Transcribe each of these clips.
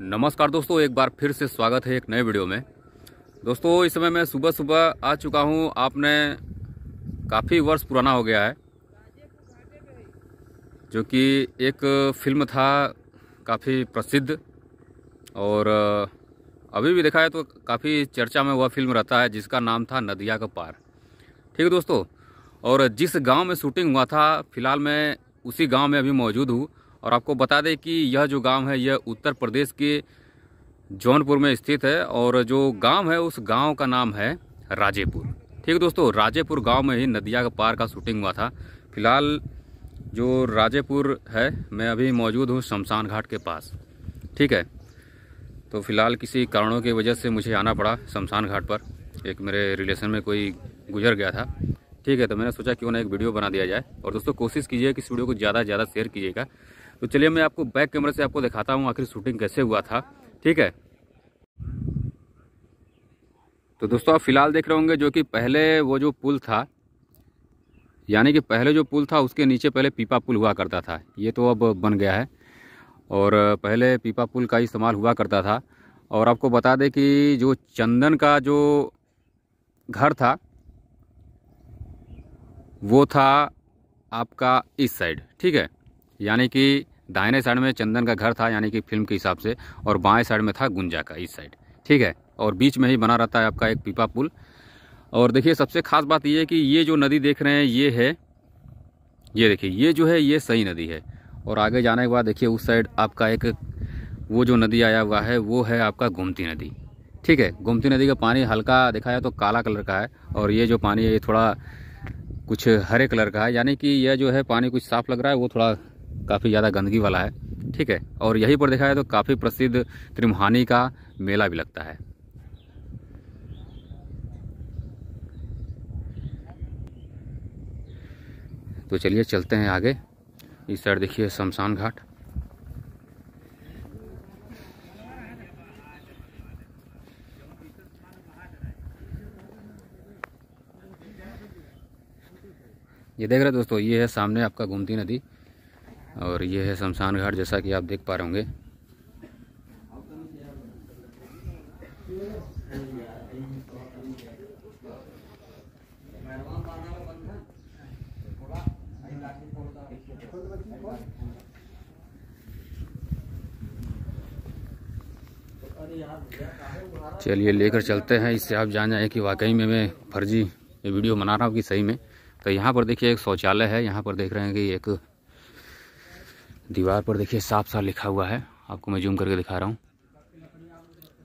नमस्कार दोस्तों, एक बार फिर से स्वागत है एक नए वीडियो में। दोस्तों, इस समय मैं सुबह सुबह आ चुका हूँ। आपने काफ़ी वर्ष पुराना हो गया है, जो कि एक फ़िल्म था काफ़ी प्रसिद्ध, और अभी भी देखा है तो काफ़ी चर्चा में वह फ़िल्म रहता है, जिसका नाम था नदिया का पार। ठीक है दोस्तों, और जिस गाँव में शूटिंग हुआ था, फ़िलहाल मैं उसी गाँव में अभी मौजूद हूँ। और आपको बता दें कि यह जो गाँव है, यह उत्तर प्रदेश के जौनपुर में स्थित है और जो गाँव है, उस गाँव का नाम है राजेपुर। ठीक है दोस्तों, राजेपुर गाँव में ही नदिया का पार का शूटिंग हुआ था। फ़िलहाल जो राजेपुर है, मैं अभी मौजूद हूँ शमशान घाट के पास। ठीक है तो फ़िलहाल किसी कारणों की वजह से मुझे आना पड़ा शमशान घाट पर। एक मेरे रिलेशन में कोई गुजर गया था। ठीक है तो मैंने सोचा क्यों ना एक वीडियो बना दिया जाए। और दोस्तों, कोशिश कीजिए कि इस वीडियो को ज़्यादा से ज़्यादा शेयर कीजिएगा। तो चलिए मैं आपको बैक कैमरे से आपको दिखाता हूँ आखिर शूटिंग कैसे हुआ था। ठीक है? तो दोस्तों, आप फ़िलहाल देख रहे होंगे जो कि पहले वो जो पुल था, यानी कि पहले जो पुल था, उसके नीचे पहले पीपा पुल हुआ करता था। ये तो अब बन गया है। और पहले पीपा पुल का इस्तेमाल हुआ करता था। और आपको बता दें कि जो चंदन का जो घर था, वो था आपका इस साइड ठीक है? यानी कि दाहिने साइड में चंदन का घर था, यानी कि फ़िल्म के हिसाब से, और बाएँ साइड में था गुंजा का, इस साइड। ठीक है? और बीच में ही बना रहता है आपका एक पीपा पुल। और देखिए, सबसे खास बात ये है कि ये जो नदी देख रहे हैं, ये है, ये देखिए, ये जो है, ये सही नदी है। और आगे जाने के बाद देखिए, उस साइड आपका एक, वो जो नदी आया हुआ है, वो है आपका गोमती नदी। ठीक है? गोमती नदी का पानी हल्का देखा जाए तो काला कलर का है, और ये जो पानी है, ये थोड़ा कुछ हरे कलर का है, यानी कि यह जो है, पानी कुछ साफ़ लग रहा है, वो थोड़ा काफ़ी ज़्यादा गंदगी वाला है, ठीक है? और यहीं पर देखा जाए तो काफ़ी प्रसिद्ध त्रिमुहानी का मेला भी लगता है। तो चलिए चलते हैं आगे। इस साइड देखिए शमशान घाट। ये देख रहे दोस्तों, ये है सामने आपका गोमती नदी। और ये है शमशान घाट, जैसा कि आप देख पा रहे होंगे। चलिए, लेकर चलते हैं। इससे आप जान जाए कि वाकई में मैं फर्जी ये वीडियो बना रहा हूँ कि सही में। तो यहाँ पर देखिए, एक शौचालय है। यहाँ पर देख रहे हैं कि एक दीवार पर देखिए साफ़ साफ़ लिखा हुआ है। आपको मैं जूम करके दिखा रहा हूँ।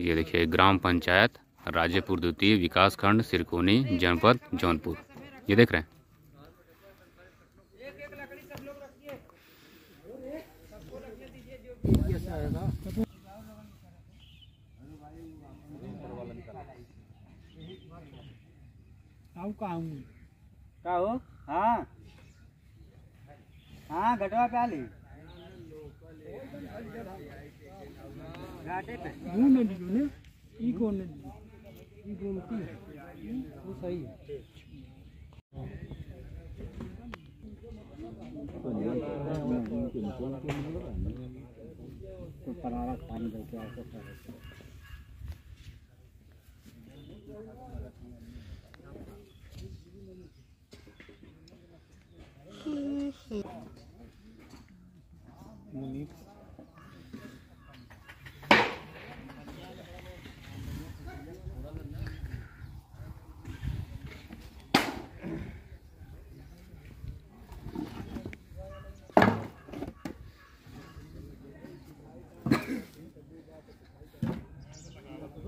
ये देखिए ग्राम पंचायत राजेपुर द्वितीय विकास खंड सिरकोनी जनपद जौनपुर। ये देख रहे हैं। का हो? हाँ? हाँ। घटवा पे आली घाटे पे। वो नदी जो ने ई कौन नदी ई गोमती है वो सही है तो परारा पानी देके आके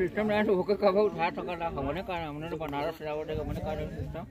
सिस्टम ना तो होकर कब उठा सका हमने का हमने बनारस जावटे का मैंने का सिस्टम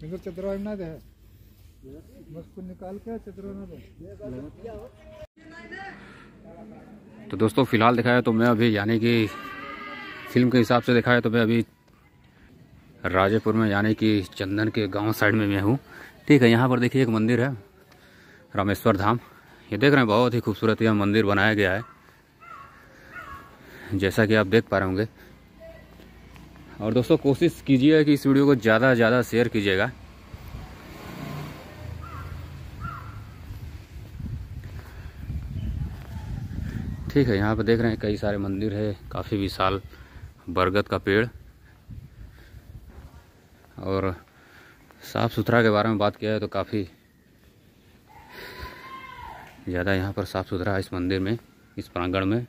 फिंगर चतुरा ना दे। बस को निकाल के चतुरा ना दे। तो दोस्तों, फ़िलहाल दिखाया तो मैं अभी, यानी कि फ़िल्म के हिसाब से दिखाया तो मैं अभी राजेपुर में, यानी कि चंदन के गाँव साइड में मैं हूँ। ठीक है, यहाँ पर देखिए एक मंदिर है, रामेश्वर धाम। ये देख रहे हैं, बहुत ही खूबसूरत यह मंदिर बनाया गया है। जैसा कि आप देख पा रहे होंगे और दोस्तों, कोशिश कीजिए कि इस वीडियो को ज़्यादा से ज़्यादा शेयर कीजिएगा। ठीक है, यहाँ पर देख रहे हैं कई सारे मंदिर है, काफ़ी विशाल बरगद का पेड़। और साफ़ सुथरा के बारे में बात किया है तो काफ़ी ज़्यादा यहाँ पर साफ़ सुथरा है इस मंदिर में, इस प्रांगण में,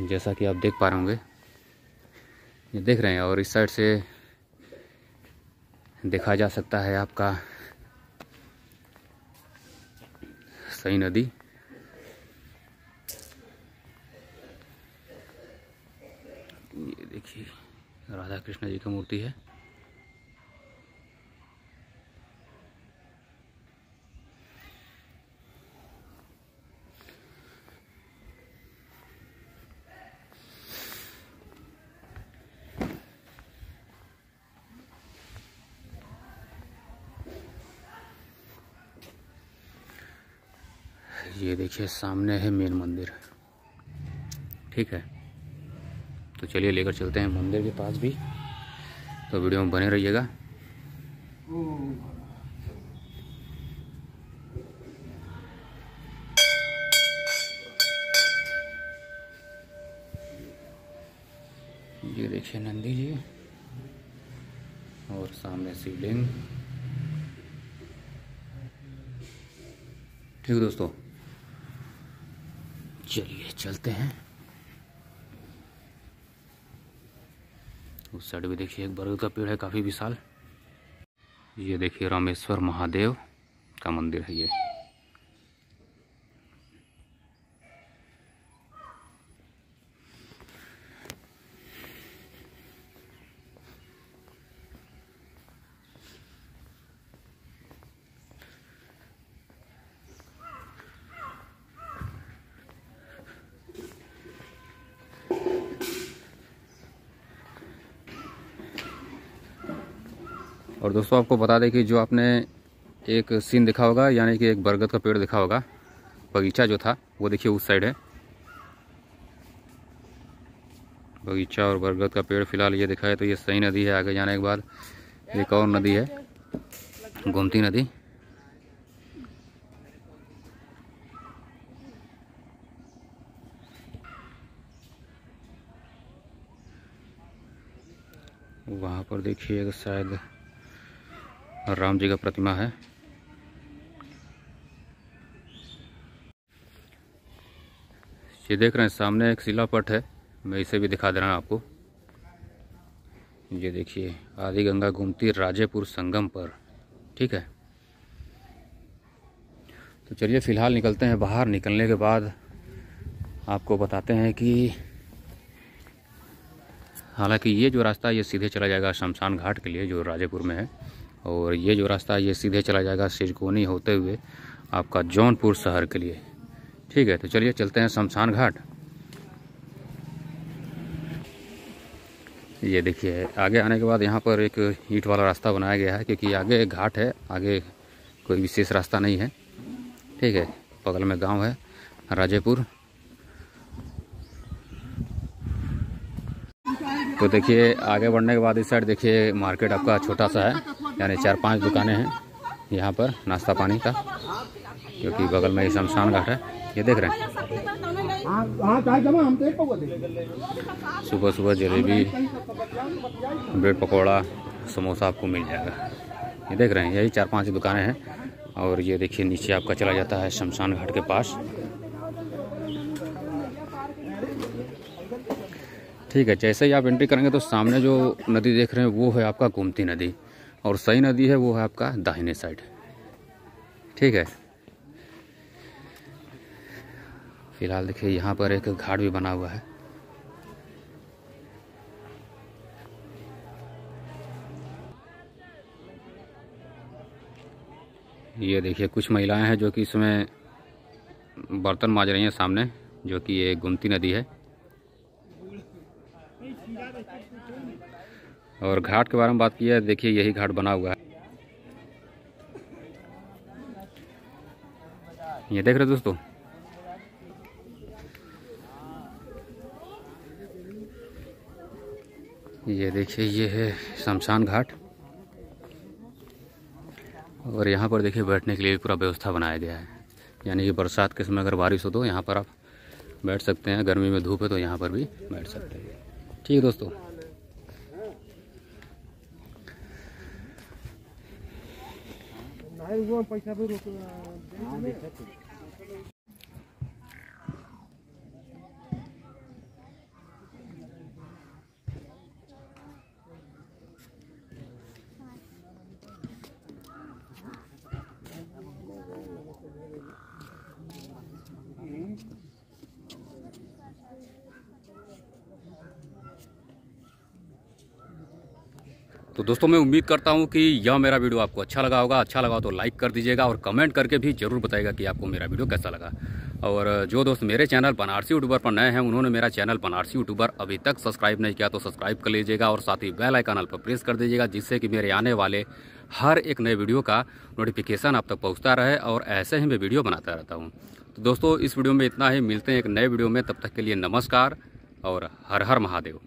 जैसा कि आप देख पा रहे होंगे। ये देख रहे हैं और इस साइड से देखा जा सकता है आपका सही नदी। ये देखिए, राधा कृष्ण जी की मूर्ति है। ये देखिए, सामने है मेन मंदिर। ठीक है? तो चलिए लेकर चलते हैं मंदिर के पास भी। तो वीडियो में बने रहिएगा। ये देखिए नंदी जी, और सामने शिवलिंग। ठीक है दोस्तों चलिए चलते हैं। उस साइड भी देखिए, एक बरगद का पेड़ है, काफ़ी विशाल। ये देखिए रामेश्वर महादेव का मंदिर है ये। और दोस्तों आपको बता दें कि जो आपने एक सीन देखा होगा, यानी कि एक बरगद का पेड़ देखा होगा, बगीचा जो था, वो देखिए उस साइड है। बगीचा और बरगद का पेड़ फ़िलहाल ये दिखा है तो ये सही नदी है, आगे जाने के बाद एक और नदी है, गोमती नदी। वहाँ पर देखिए शायद राम जी का प्रतिमा है। ये देख रहे हैं, सामने एक शिलापट है। मैं इसे भी दिखा दे रहा हूँ आपको। ये देखिए आदि गंगा घूमती राजेपुर संगम पर। ठीक है? तो चलिए, फ़िलहाल निकलते हैं बाहर। निकलने के बाद आपको बताते हैं कि हालाँकि ये जो रास्ता, ये सीधे चला जाएगा शमशान घाट के लिए, जो राजेपुर में है। और ये जो रास्ता है, ये सीधे चला जाएगा सिरकोनी होते हुए आपका जौनपुर शहर के लिए। ठीक है तो चलिए चलते हैं शमशान घाट। ये देखिए, आगे आने के बाद यहाँ पर एक ईंट वाला रास्ता बनाया गया है, क्योंकि आगे एक घाट है, आगे कोई विशेष रास्ता नहीं है। ठीक है, बगल में गाँव है, राजेपुर। तो देखिए, आगे बढ़ने के बाद इस साइड देखिए, मार्केट आपका छोटा सा है। यानी चार पाँच दुकानें हैं यहाँ पर, नाश्ता पानी का, क्योंकि बगल में ही शमशान घाट है। ये देख रहे हैं। सुबह सुबह जलेबी, ब्रेड पकौड़ा, समोसा आपको मिल जाएगा। ये देख रहे हैं, यही चार पाँच दुकानें हैं। और ये देखिए, नीचे आपका चला जाता है शमशान घाट के पास। ठीक है, जैसे ही आप एंट्री करेंगे तो सामने जो नदी देख रहे हैं, वो है आपका गोमती नदी। और सही नदी है, वो है आपका दाहिने साइड। ठीक है। फ़िलहाल देखिए, यहाँ पर एक घाट भी बना हुआ है। ये देखिए, कुछ महिलाएँ हैं जो कि इसमें बर्तन माज रही हैं सामने, जो कि ये गुमती नदी है। और घाट के बारे में बात की है, देखिए यही घाट बना हुआ है। ये देख रहे दोस्तों? ये देखिए, ये है शमशान घाट। और यहाँ पर देखिए, बैठने के लिए पूरा व्यवस्था बनाया गया है। यानी कि बरसात के समय अगर बारिश हो तो यहाँ पर आप बैठ सकते हैं, गर्मी में धूप है तो यहाँ पर भी बैठ सकते हैं। ठीक है दोस्तों? नहीं वो पैसा भी रोक हाँ देखत तो दोस्तों, मैं उम्मीद करता हूँ कि यह मेरा वीडियो आपको अच्छा लगा होगा। अच्छा लगा तो लाइक कर दीजिएगा और कमेंट करके भी ज़रूर बताएगा कि आपको मेरा वीडियो कैसा लगा। और जो दोस्त मेरे चैनल बनारसी यूट्यूबर पर नए हैं, उन्होंने मेरा चैनल बनारसी यूट्यूबर अभी तक सब्सक्राइब नहीं किया तो सब्सक्राइब कर लीजिएगा और साथ ही बेल आइकन पर प्रेस कर दीजिएगा, जिससे कि मेरे आने वाले हर एक नए वीडियो का नोटिफिकेशन आप तक पहुँचता रहे और ऐसे ही मैं वीडियो बनाता रहता हूँ। तो दोस्तों, इस वीडियो में इतना ही। मिलते हैं एक नए वीडियो में। तब तक के लिए नमस्कार और हर हर महादेव।